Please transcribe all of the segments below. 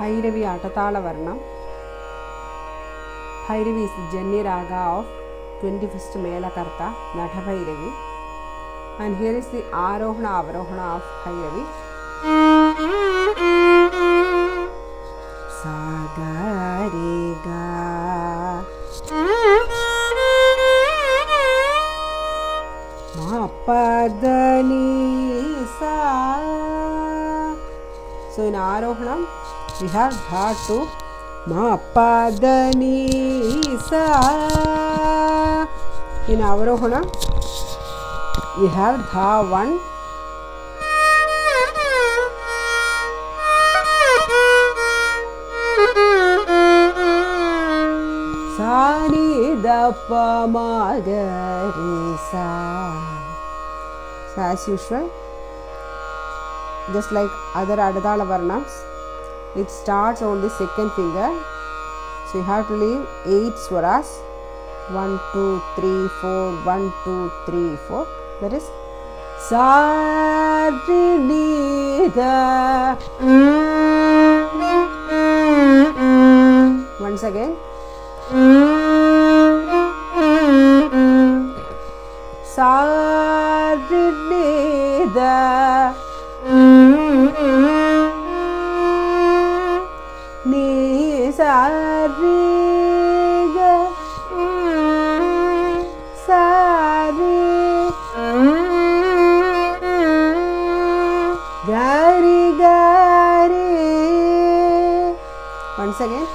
Bhairavi అటతాళ varnam. Bhairavi janya raga of twenty first melakarta Natabhairavi. And here is the arohana avarohana of Bhairavi. సాగరిగా మా పద we have had to ma pa da ni sa in avarohana we have dha one Sa. So as usual, just like other Adadala Varnas, it starts on the second finger. So you have to leave 8 swaras. 1, 2, 3, 4, 1, 2, 3, 4. That is Sa, Ri, Ni, Da. Once again. Sa, once again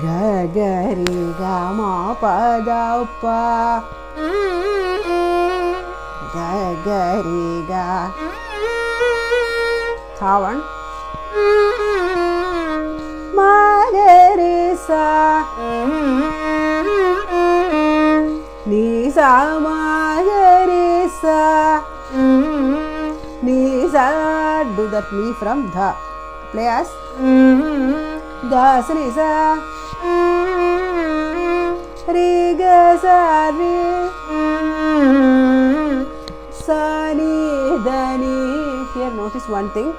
Gagari gama pada upa Gagari gama Thavan. Magari, Sa. Ni, Sa, Magari, Sa. Ni, Sa. Do that ni from the. Play as. Da, Sa, Ni, Sa. Ri, Ga. Here notice one thing.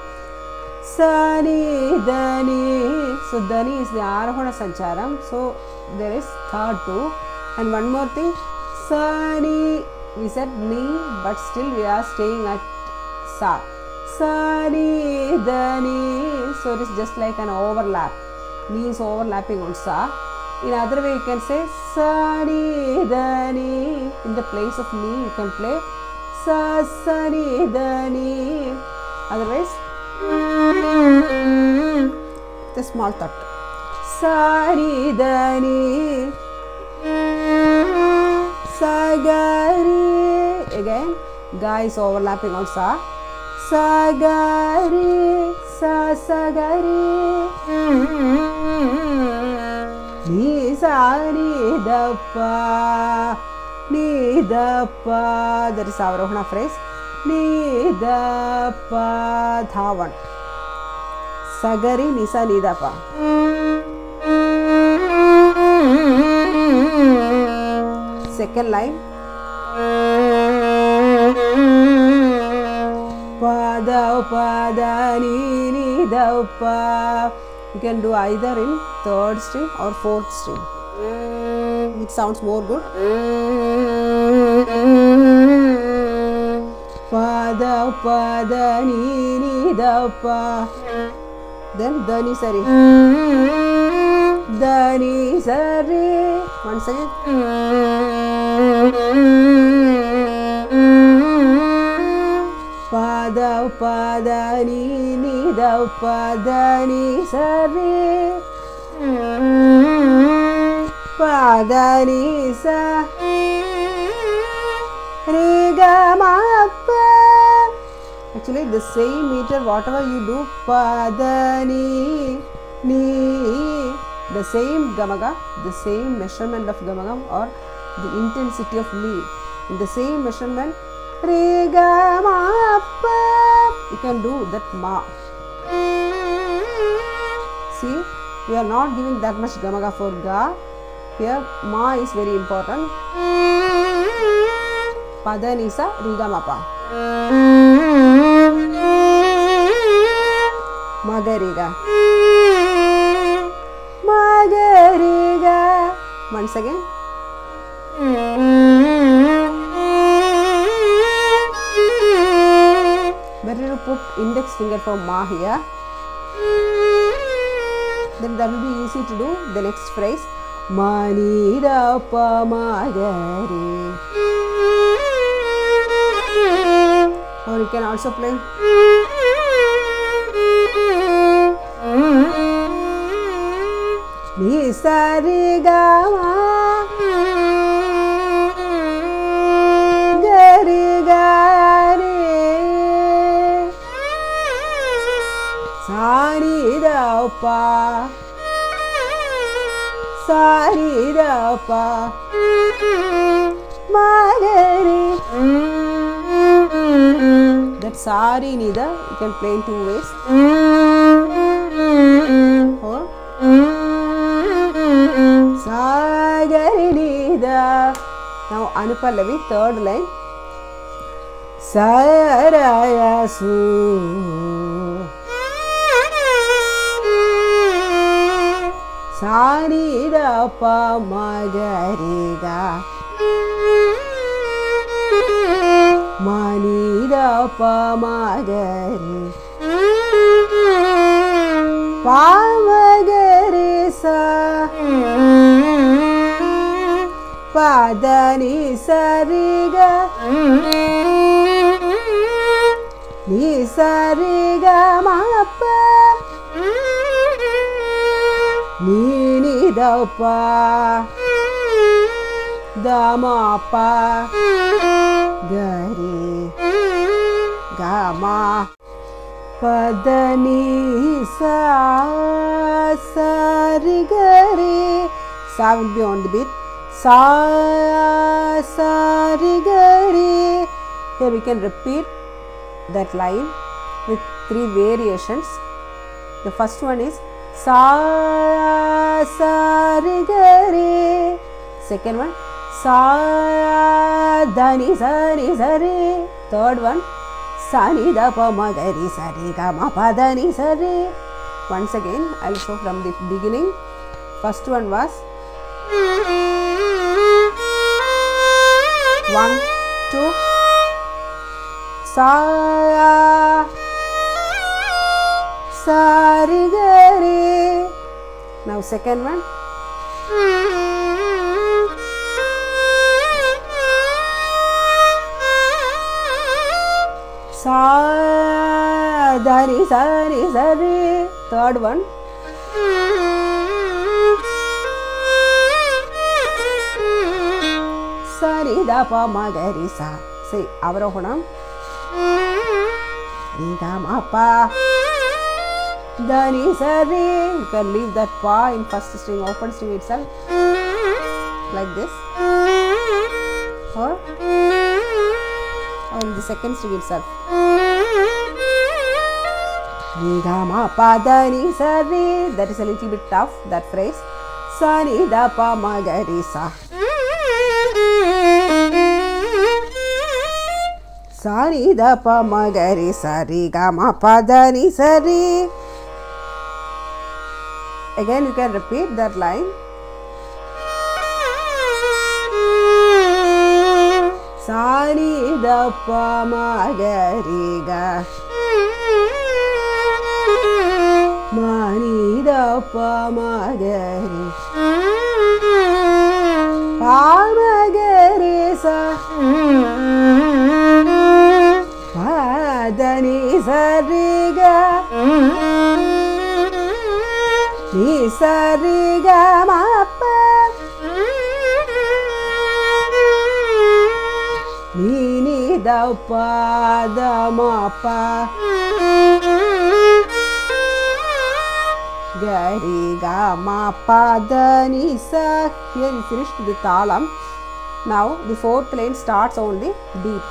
Sani, Dani. So Dani is the Arohana Sancharam. So there is third two. And one more thing. Sani. We said Ni, but still we are staying at Sa. Sani, Dani. So it is just like an overlap. Ni is overlapping on Sa. In other way, you can say Sani, Dani. In the place of Ni, you can play Sa, Sani, Dani. Otherwise, the small thought. Sari dani sagari again guys overlapping on sa sagari sa sagari ni sari dappa ni dappa. That is avarohana phrase నిదప సగరి నిస నిదప second line పద పాద నీ can do either in third stream or fourth stream it sounds more good ದಪ್ಪ ದನಿ ನೀ ದಪ್ಪ ದನ್ ದನಿ ಸರಿ. ದನಿ ಸರಿ. ಒನ್ ಪಾದ ಪಾದ ನೀ ನೀ ದ ಪಾದ ಸರಿ. ಪಾದ ನೀ ಸ. ರಿ, ಗ actually the same meter whatever you do padani ni the same gamaga the same measurement of gamagam or the intensity of ni in the same measurement re ma pa can do that ma. See, we are not giving that much gamaga for ga. Here, ma is very important. Padanisa rigamapa. Magariga. Magariga. Once again. Better to put index finger for ma here. Then that will be easy to do the next phrase. Mani da Or you can also play. Ni sa re ga ma. Ga re ga re. Sa ri da pa. Sa ri da pa. Ma ga re. That sari nida you can play in two ways. Or Sagari nida. Now Anupallavi third line. Sarayasu. Sani sari pa magariga. Da pa magari. Pa மானிதாபமாகரி. பாமகரிச பதனி சரிக. நீ சரிக மாப்ப. நீ நிதப்பா. Da pa. Da ma pa. Gari. Gama. Padani sa sari gari. Sa will be on the beat. Sa sari gari. Here we can repeat that line with three variations. The first one is sa sari gari. Second one సాని సరి సరి third one. సని the ప మగరి సరి గమ పదని సరి. Once again I show from the beginning first one was one two సా సారి గరి now second one sa second one. Sa dari sari sari. Third one. Sari da pa ma gari sa. See, avarohanam. Riga ma pa. Dani sari. You can leave that pa in first string, open string itself. Like this. Or on the second string itself. That is a little bit tough, that phrase. Sani da pa ma gari sa. Sani da pa ma gari sari ga ma pa dani sari. Again you can repeat that line. ಪ ಮಗರಿಗ ಮಾನಿದಪ್ಪ ಮಗರಿ ಪಾಮಗರಿ ಸ ಪಾದನಿ ಸರಿಗ ನೀ ಸರಿಗ ಮಾ ni da pa da ma pa. Gari ga ma pa da ni sa. Here we finished the talam. Now the fourth line starts on the beat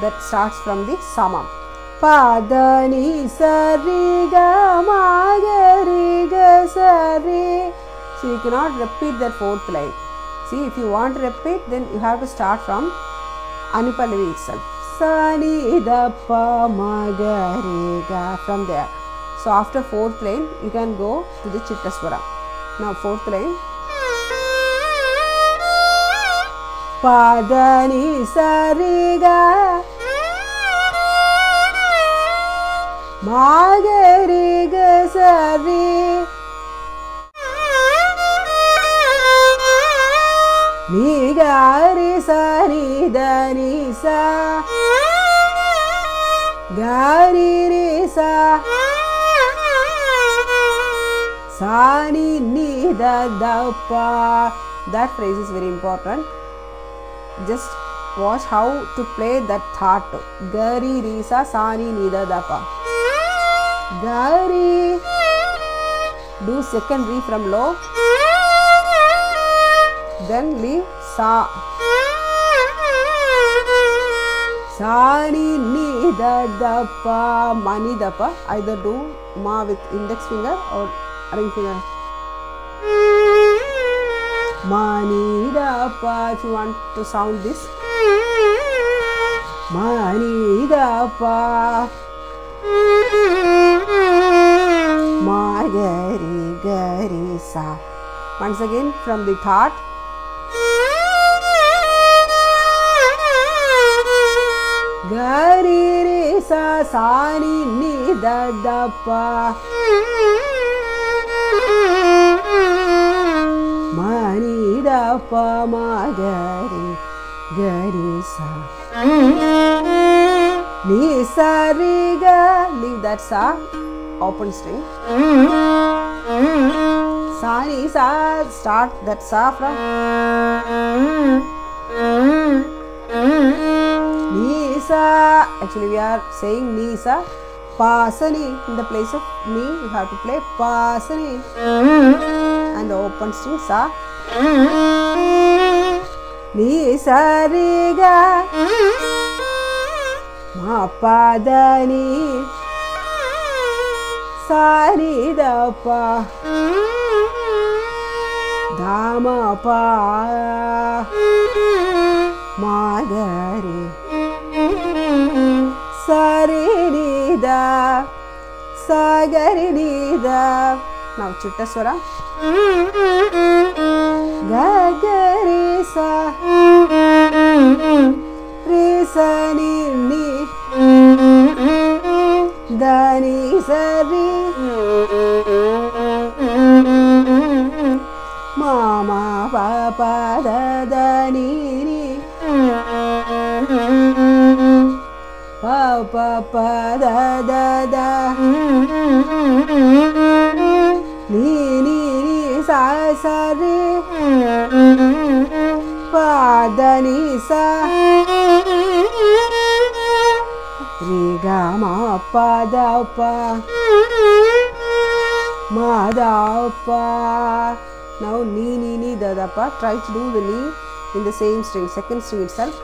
that starts from the samam. Padani sari ga ma ga ri ga sari. So you cannot repeat that fourth line. See, if you want to repeat, then you have to start from Anupallavi itself. Sani da pa from there. So after fourth line, you can go to the Chittaswara. Now fourth line. Padani sari ga ma ga ri ga sari. Ga ri sa sa ni ni da da pa. That phrase is very important. Just watch how to play that thought. Gari ri sa sa ni ni da da pa. Gari. Do second re from low. Then leave sa. Sa ni da pa ma ni da pa. Either do ma with index finger or ring finger. Ma ni da pa. If you want to sound this. Ma ni da pa. Ma gari gari sa. Once again from the thought. Ni da pa ma gari gari sa. Ni sa re ga. Leave that sa. Open string. Sa ni sa. Start that sa. Ni sa. Actually, we are saying ni sa. Pasani. In the place of ni, you have to play pasani. And the open string sa. Ni sa re. Ma pa da ni. Sa ni da pa. Da ma pa. Ma ಸಾರಿದ ಸಾಗರಿದ ನಾವು ಚಿಟ್ಟ ಸ್ವರ ಗಗರಿ ಸಾ ಸನಿ ನಿ ದಾನಿ ಸರಿ ಮಾಮ ಪಾಪದ pa da da da. Ni ni ni sa sa re. Pa da ni sa. Re ga ma pa da pa. Ma da pa. Now ni ni ni da da pa. Try to do the ni in the same string, second string itself.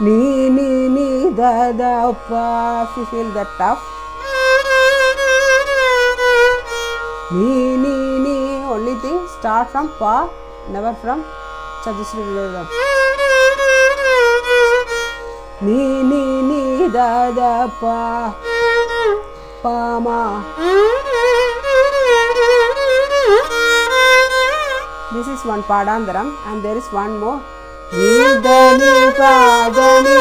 Ni ni ni da da pa. If you feel that tough. Ni ni ni. Only thing start from pa, never from Chatushri Vedam. Ni ni ni da da pa. Pa ma. This is one Padandaram and there is one more. நீதனி பாதனி.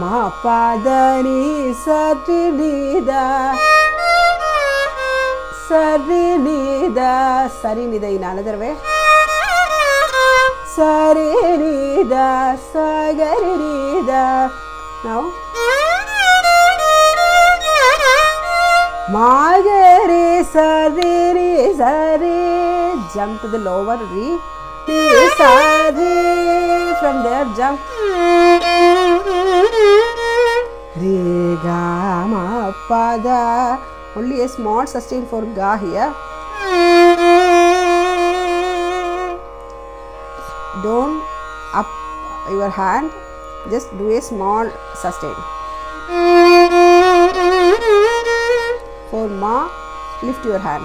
மா பாதனி சரிநீத சரிநீத சரிநிதை நாலதர்வே சரிநீத சகரிநீத ನಾವು ಮಾಗರಿ ಸರಿ ಸರಿ Sa. Jump to the lower re. Re. From there jump. Re ga ma pa da. Only a small sustain for ga here. Don't up your hand just do a small sustain for ma lift your hand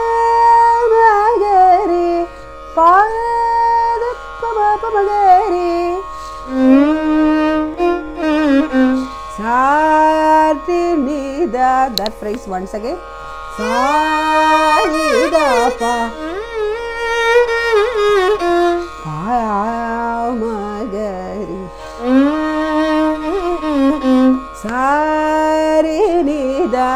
that phrase once again. Sa ri da pa. Pa ma ga re sa ri ni da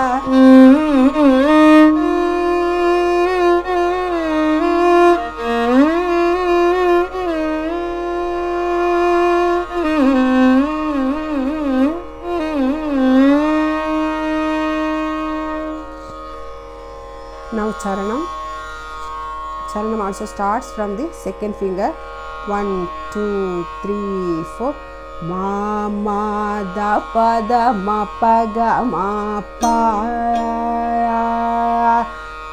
also starts from the second finger. One two three four. Ma ma da pa da ma pa ga ma pa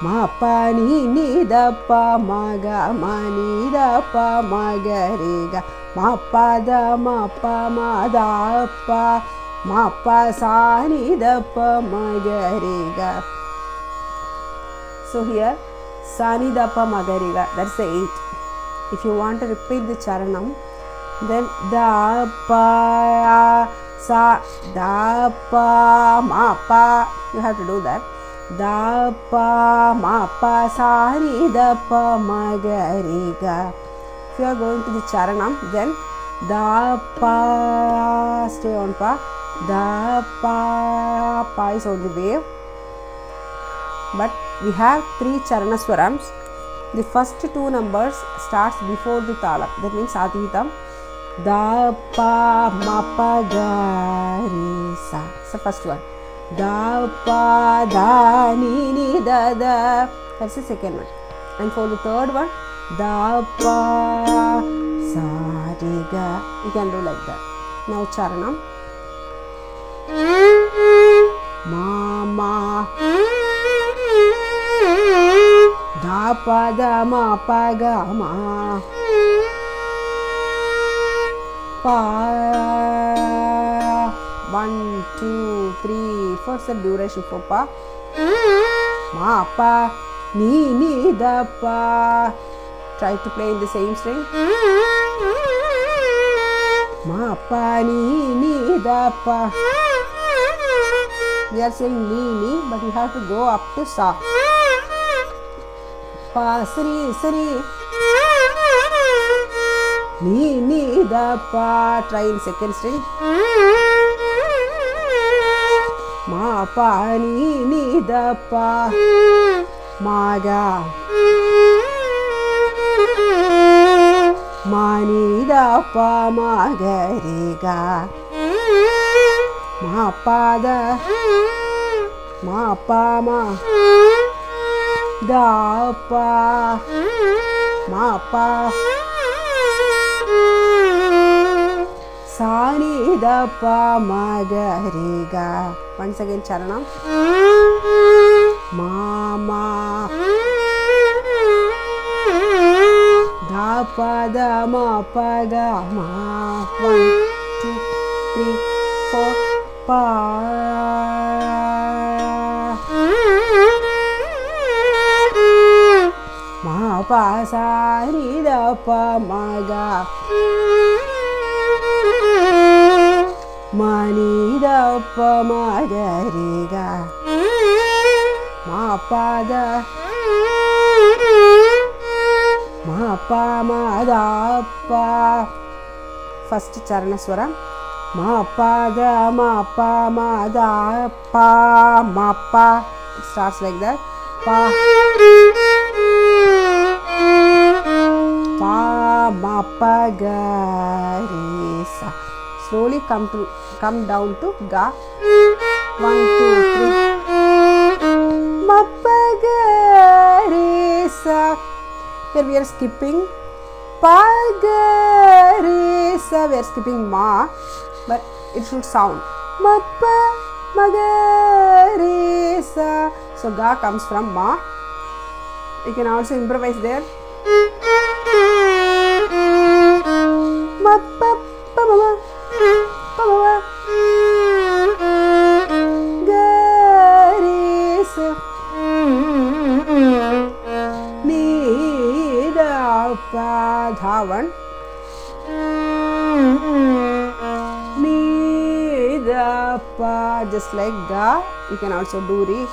ma pa ni ni da pa ma ga ma ni da pa ma ga re ga. Ma pa da ma pa ma da pa. Ma pa sa ni da pa ma ga re ga. So here Sanidapa Madariga. That's the eight. If you want to repeat the charanam, then da pa sa da pa ma pa. You have to do that. Da pa ma pa sa ni da pa ma ga ri ga. If you are going to the charanam, then da pa stay on pa. Da pa pa is on the wave, but we have three charana swarams. The first two numbers starts before the talam. That means atitam da pa ma pa ga sa. The first one. Da pa da ni ni da da. That's the second one. And for the third one da pa sa re ga. You can do like that. Now charanam. Ma ma da pa one two three four the duration for pa ma pa ni ni da pa try to play in the same string. Ma pa ni ni da pa we are saying ni ni but you have to go up to sa பா ஸ்ரீ ஸ்ரீ நீ நீ த பா drain second string மா பா நீ நீ த பா மாகா மானித பா மாகரிகா da ma pa ma da pa ma pa sa ni da pa ma ga re ga once again charanam ma ma da pa da ma pa ga ma one two three four pa பா சாரி த ப மகா மனித ப மகரிகா மாப்பாத மாப்பா மாதாப்பா. ஃபஸ்ட் சரணஸ்வரம் மாப்பாத மாப்பா மாதாப்பா. மாப்பா. ஸ்டார்ட்ஸ் லைக் தட் பா. Pa ma pa ga re sa slowly come to come down to ga one two three Mapagarisa. Here we are skipping Pa, Pagarisa. We are skipping ma, but it should sound Mappa Magarisa. So ga comes from ma. You can also improvise there. Nidapa Dhavan Nidapa just like ga you can also do re.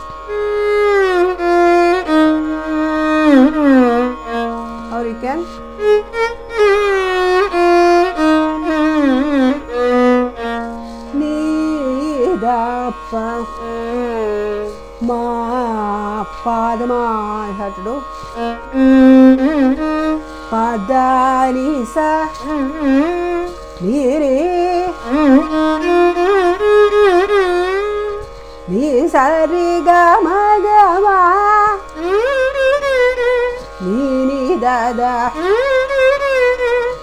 Or you can Nidapa Ma Padma you have to do పదాలి సరిగా మగవా. నీని దాదా.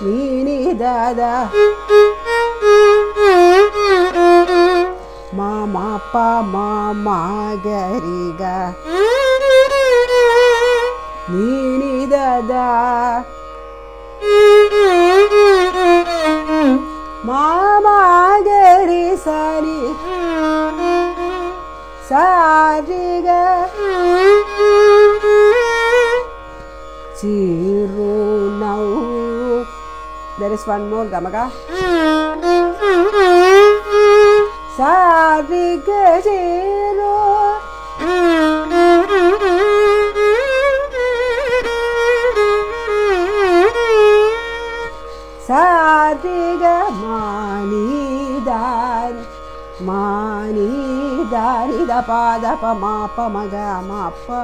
నీని దాదా. మామా పామా మాగరిగా. నీని దాదా. Pa ma ma gari ga Ni ni dada Ma ma gari sari da pa da pa ma pa ma ga ma pa.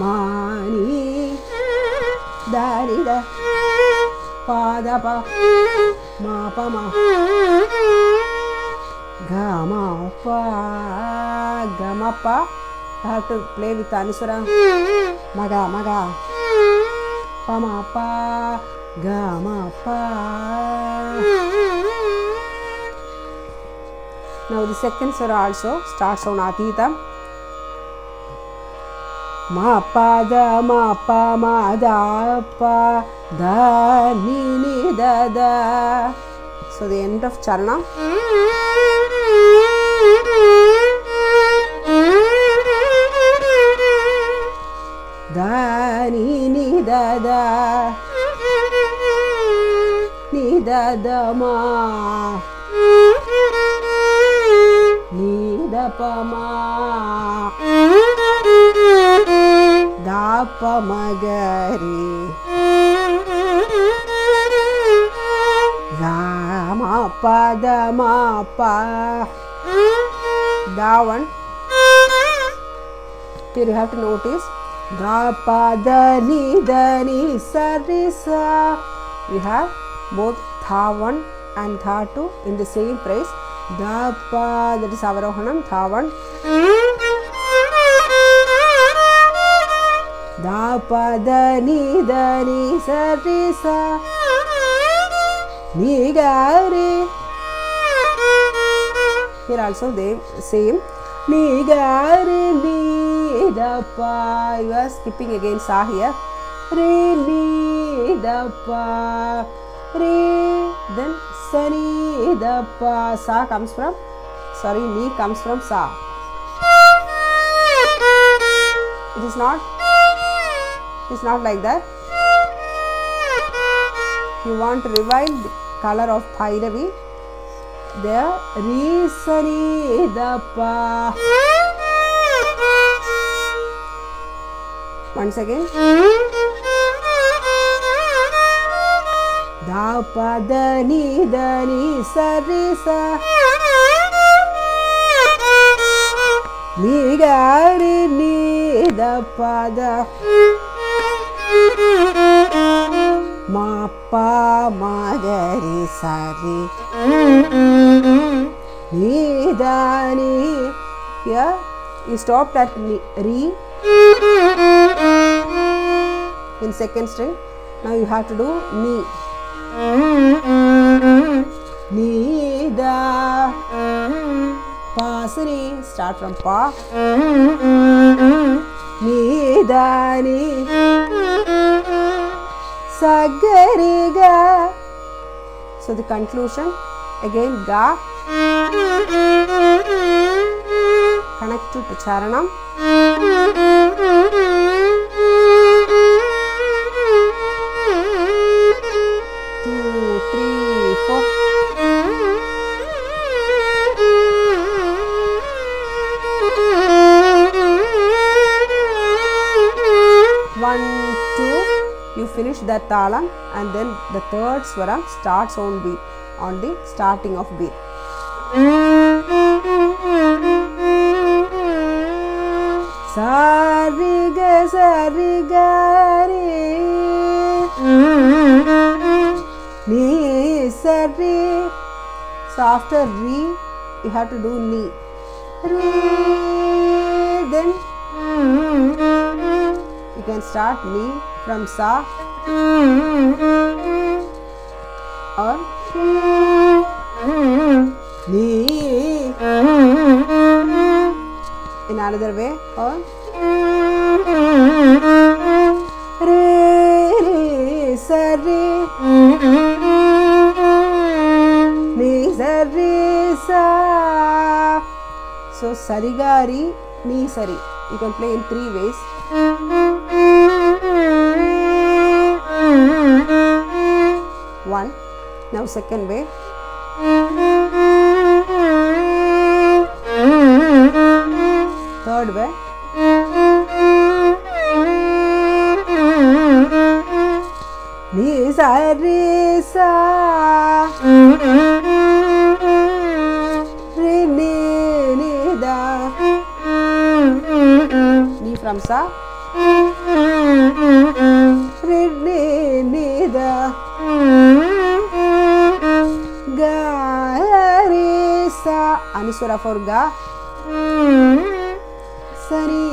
Ma ni da ni da. Pa da pa. Ma pa ma. Ga ma pa. Ga ma pa. I play with Anusura ma ga pa ma pa. Ga pa. Now the second swara also starts on atita ma pa da ma pa ma da pa da ni ni da da so the end of charna da ni ni da da ni da da ma da da da ma pa da one here you have to notice ga pa da ni da ni sa we have both tha 1 and tha 2 in the same phrase தாப்பா that is அவரோகணம் தாவன் தாப்பா தனி தனி சரி சா நீகாரி. Here also they same நீகாரி நீ தப்பா யூ ஆர் ஸ்கிப்பிங் அகெயின் சாஹிய ரே நீ தப்பா ரே தென் pa you are sa here re ni da pa sa comes from? Sorry ni comes from sa. It is not it's not like that. You want to revive the color of Bhairavi there re sa ni pa once again ni da ni sa re sa ni ga re ni da pa da ma pa ma ga re sa re ni da ni here you stopped at ni, re in second string now you have to do ni ni da pa sri start from pa ni da ni so the conclusion again ga connected to charanam finish that talam and then the third swaram starts on beat on the starting of beat Sari ga sari ga re. Ni sari so after re you have to do ni. Re then you can start ni from sa और इन another way और रे रे सरे नी सरे सा so sarigari ni sari you can play in three ways one now second way third way ni sa re sa re ni ni da ni from sa emisora Forgá. Sari.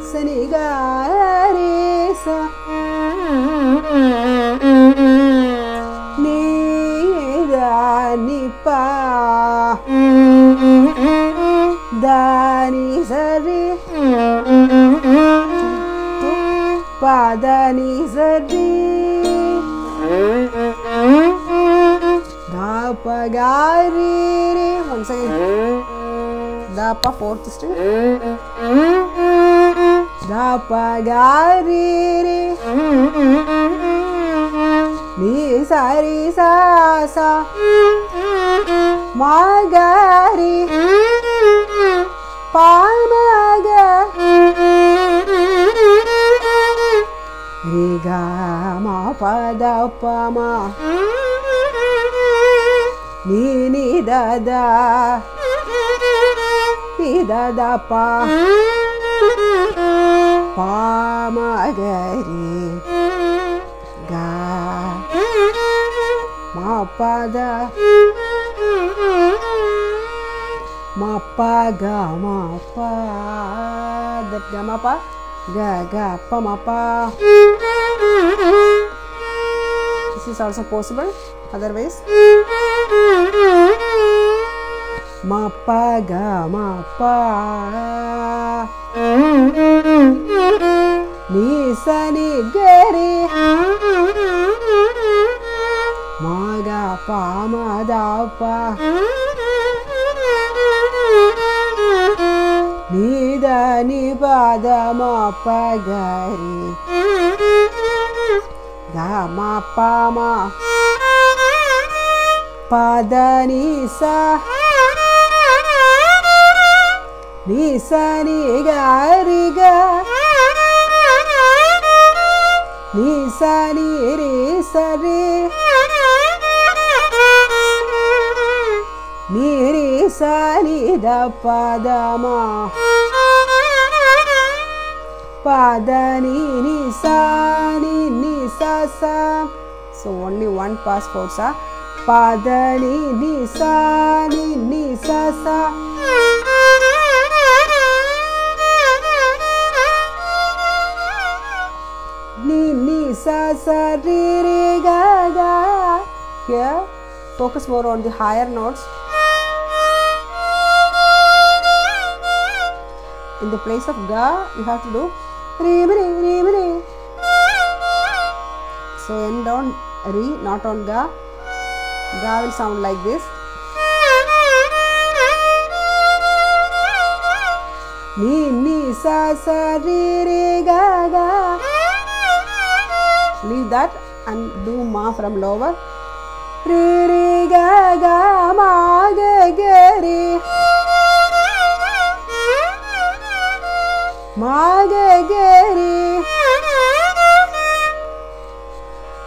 Sari Garissa. Nipa. Dani Zari. Padani Zari. Mm-hmm. Da pa ga re re once da pa fourth string. Da pa ga ni sa re sa sa ma ga pa ma ga re ma pa da pa ma ni ni da da ni da da pa pa ma ga ga ma pa da ma pa ga ma pa that ga ma pa ga ga pa ma pa this is also possible otherwise pa ga re ga ma pa ma பதனிசா. நிசனிக அருக. நிசனி சரி. நீரி சரித பதமா. பதனி நிசானி நிசா so only one pass ஃபோர்ஸா ni ni sa ni ni sa sa. Ni ni sa sa re re ga ga. Here, focus more on the higher notes. In the place of ga, you have to do re re re re. So end on re, not on ga. Ga will sound like this. Ni ni sa sa re re ga ga. Leave that and do ma from lower. Re re ga ga ma ga ga re. Ma ga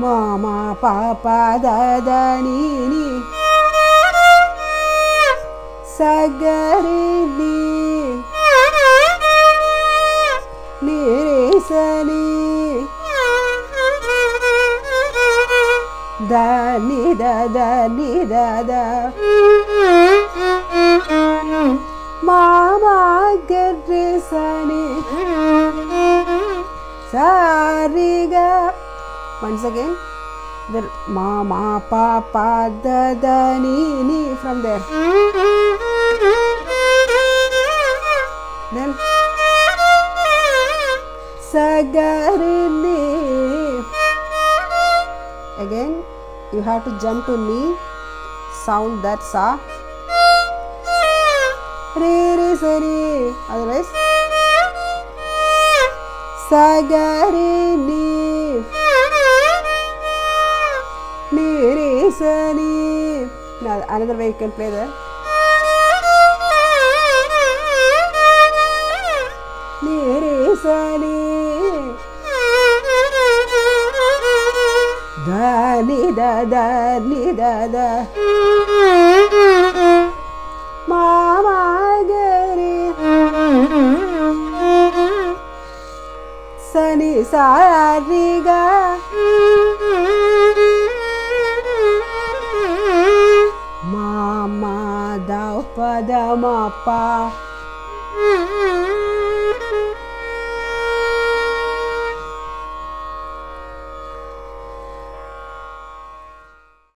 మామ పాప దదని సగరి నిరేసని దని దని దద మామ గర్రి సారిగా Once again. The ma ma pa pa da da ni ni from there. Then sa ga re ni. Again, you have to jump to ni. Sound that sa. Re re sa re. Otherwise, sa ga re ni. சரி now another way you can play the Nirisani Da ni da da ni da da Mama gari Sani sa ri ga Ma ma